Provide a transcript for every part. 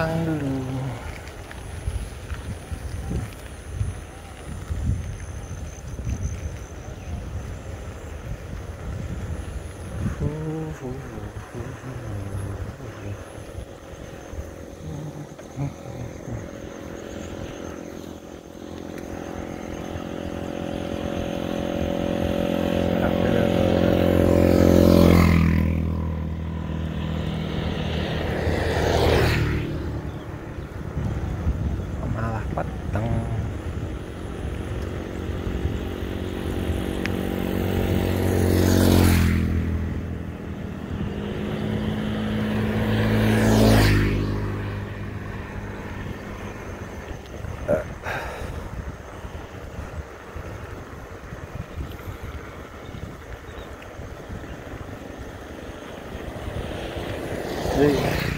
pulang dulu Absolutely.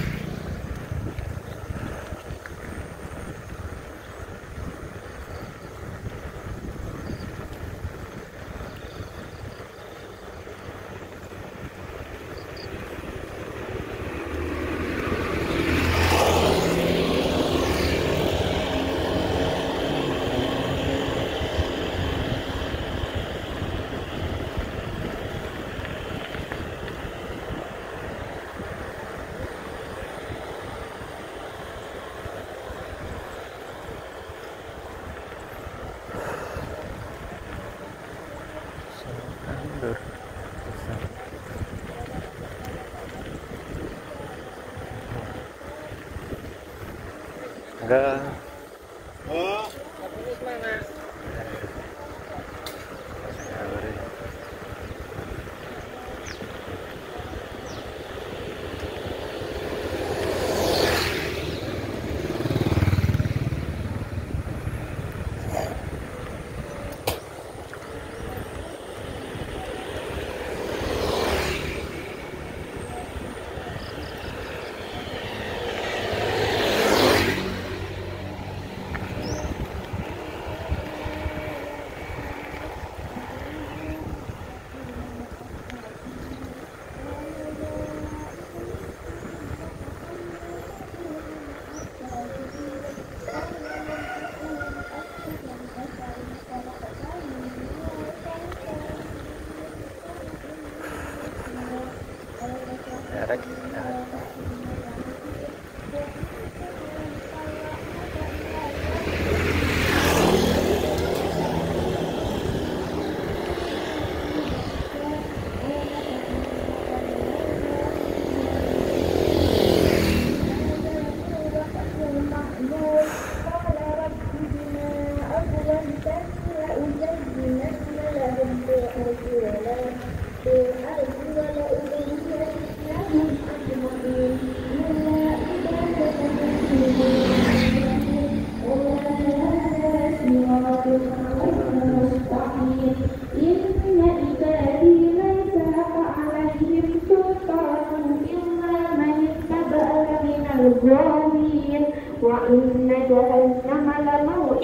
Enggak. Oh,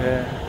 Yeah.